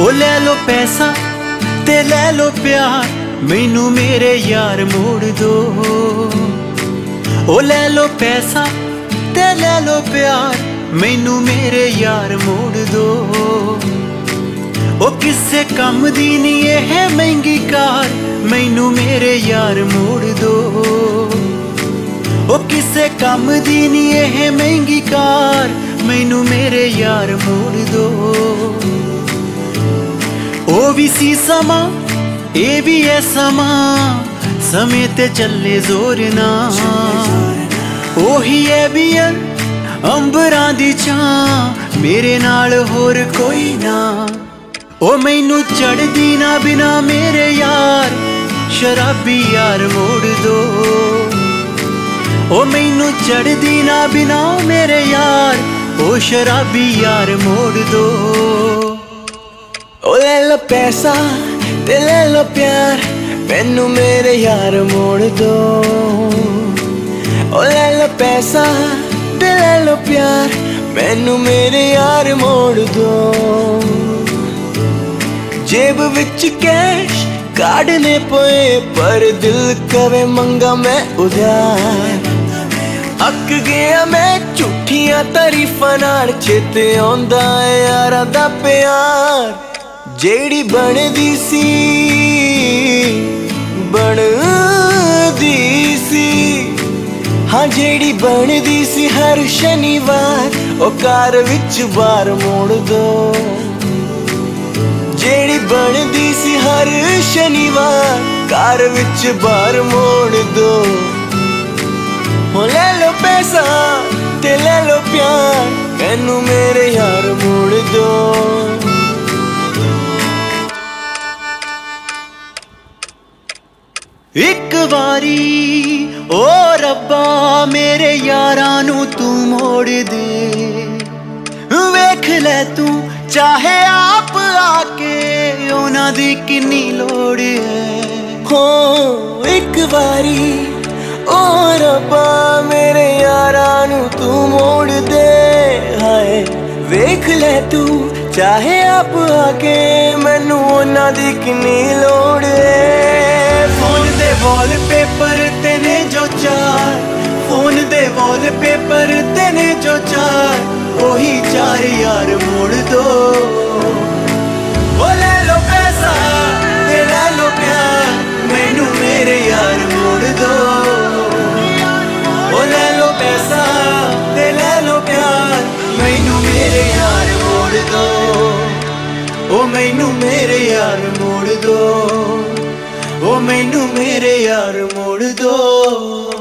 ਉਹ ਲੈ ਲੋ ਪੈਸਾ ਤੇ ਲੈ ਲੋ ਪਿਆਰ, ਮੈਨੂੰ ਮੇਰੇ ਯਾਰ ਮੋੜ ਦੋ। ਉਹ ਲੈ ਲੋ ਪੈਸਾ ਤੇ ਲੈ ਲੋ ਪਿਆਰ, ਮੈਨੂੰ ਮੇਰੇ ਯਾਰ ਮੋੜ ਦੋ। ਉਹ ਕਿਸੇ ਕੰਮ ਦੀ ਨਹੀਂ ਇਹ ਮਹਿੰਗੀ ਕਾਰ, ਮੈਨੂੰ ਮੇਰੇ ਯਾਰ ਮੋੜ ਦੋ। ਉਹ ਕਿਸੇ ਕੰਮ ਦੀ ਨਹੀਂ ਇਹ ਮਹਿੰਗੀ ਕਾਰ, ਮੈਨੂੰ ਮੇਰੇ ਯਾਰ ਮੋੜ ਦੋ। ਉਹ ਵੀ ਸੀ ਸਮਾਂ ਇਹ ਵੀ ਐ ਸਮਾਂ ਸਮੇਂ ਤੇ ਚੱਲੇ ਜ਼ੋਰ ਨਾ ਉਹੀ ਐ ਵੀ ਐ ਅੰਬਰਾਂ ਦੀ ਛਾਂ ਮੇਰੇ ਨਾਲ ਹੋਰ ਕੋਈ ਨਾ ਉਹ ਮੈਨੂੰ ਚੜਦੀ ਨਾ ਬਿਨਾ ਮੇਰੇ ਯਾਰ ਸ਼ਰਾਬੀ ਯਾਰ ਮੋੜ ਦੋ ਉਹ ਮੈਨੂੰ ਚੜਦੀ ਨਾ ਬਿਨਾ ਮੇਰੇ ਯਾਰ ਉਹ ਸ਼ਰਾਬੀ ਯਾਰ ਮੋੜ ਦੋ ਲੈ ਪੈਸਾ ਤੇ ਲੈ ਲੋ ਪਿਆਰ, ਮੈਨੂੰ ਮੇਰੇ ਯਾਰ ਮੋੜ ਦੋ। ਉਹ ਲੈ ਲੋ ਪੈਸਾ ਤੇ ਲੈ ਲੋ ਪਿਆਰ, ਮੈਨੂੰ ਮੇਰੇ ਯਾਰ ਮੋੜ ਦੋ। ਜੇਬ ਵਿੱਚ ਕੈਸ਼ ਕਾਢਨੇ ਪਏ, ਪਰ ਦਿਲ ਕਵੇ ਮੰਗਾ ਮੈਂ ਉਧਾਰ। ਅੱਕ ਗਿਆ ਮੈਂ ਝੂਠੀਆਂ ਤਾਰੀਫਾਂ ਨਾਲ ਚੇਤੇ ਆਉਂਦਾ ਏ ਯਾਰਾਂ ਦਾ ਪਿਆਰ। ਜਿਹੜੀ ਬਣਦੀ ਸੀ ਬਣਦੀ ਸੀ। ਹਾਂ, ਜਿਹੜੀ ਬਣਦੀ ਸੀ ਹਰ ਸ਼ਨੀਵਾਰ, ਉਹ ਕਾਰ ਵਿੱਚ ਬਾਰ ਮੋੜ ਦੋ। ਜਿਹੜੀ ਬਣਦੀ ਸੀ ਹਰ ਸ਼ਨੀਵਾਰ ਕਾਰ ਵਿੱਚ ਬਾਰ ਮੋੜ ਦੋ। ਹੋ ਲੈ ਲੋ ਪੈਸਾ ਤੇ ਲੈ ਲੋ ਪਿਆਰ, ਮੈਨੂੰ ਮੇਰੇ ਯਾਰ ਮੋੜ ਦੋ। ਇੱਕ ਵਾਰੀ, ਓ ਰੱਬਾ, ਮੇਰੇ ਯਾਰਾਂ ਨੂੰ ਤੂੰ ਮੋੜ ਦੇ। ਵੇਖ ਲੈ ਤੂੰ, ਚਾਹੇ ਆਪ ਆ ਕੇ ਉਹਨਾਂ ਦੀ ਕਿੰਨੀ ਲੋੜ ਹੈ। ਹੋ, ਇੱਕ ਵਾਰੀ, ਓ ਰੱਬਾ, ਮੇਰੇ ਯਾਰਾਂ ਨੂੰ ਤੂੰ ਮੋੜ ਦੇ। ਹਾਏ, ਵੇਖ ਲੈ ਤੂੰ, ਚਾਹੇ ਆਪ ਆ ਕੇ ਮੈਨੂੰ ਉਹਨਾਂ ਦੀ ਕਿੰਨੀ ਲੋੜ ਏ ਵਾਲਪੇਪਰ ਤੇ ਨੇ ਜੋ ਚਾਰ। ਫੋਨ ਦੇ ਵਾਲਪੇਪਰ ਤੇ ਨੇ ਜੋ ਚਾਰ। ਉਹੀ ਚਾਰ ਯਾਰ ਮੋੜ ਦੋ। ਉਹ ਲੈ ਲੋ ਪੈਸਾ ਤੇ ਲੈ ਲੋ ਪਿਆਰ ਮੈਨੂੰ ਮੇਰੇ ਯਾਰ ਮੋੜ ਦੋ। ਉਹ ਲੈ ਲੋ ਪੈਸਾ ਤੇ ਲੈ ਲੋ ਪਿਆਰ ਮੈਨੂੰ ਮੇਰੇ ਯਾਰ ਮੋੜ ਦੋ। ਉਹ ਮੈਨੂੰ ਮੇਰੇ ਯਾਰ ਮੋੜ ਦੋ। ਮੈਨੂੰ ਮੇਰੇ ਯਾਰ ਮੋੜ ਦੋ।